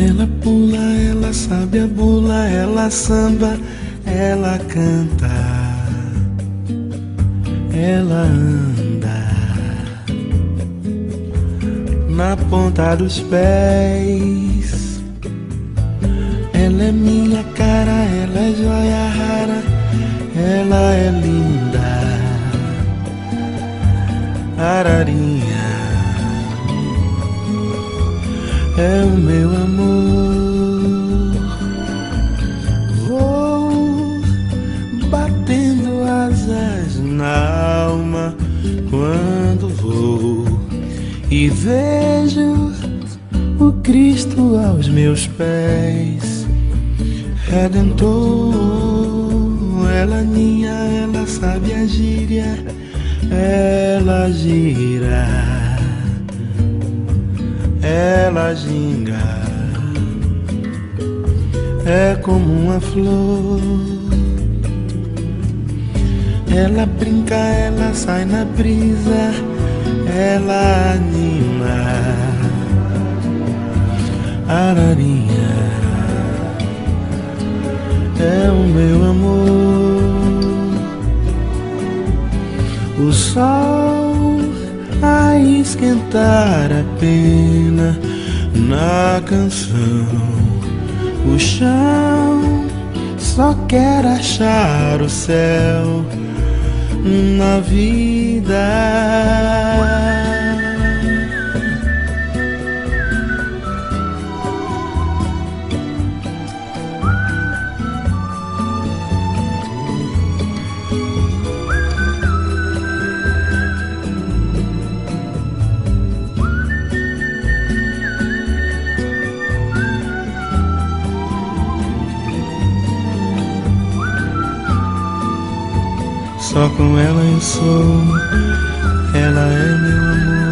Ela pula, ela sabe a bula, ela samba, ela canta, ela anda na ponta dos pés. Ela é minha cara, ela é joia rara, ela é linda, ararinha é o meu amor. Vou batendo asas na alma quando vou e vejo o Cristo aos meus pés. Redentor, ela ninha, ela sabe a gíria, ela gira ela ginga, é como uma flor. Ela brinca, ela sai na brisa, ela anima. Meu amor. O sol a esquentar a pena na canção. O chão só quer achar o céu na vida. Só com ela eu sou, ela é meu amor.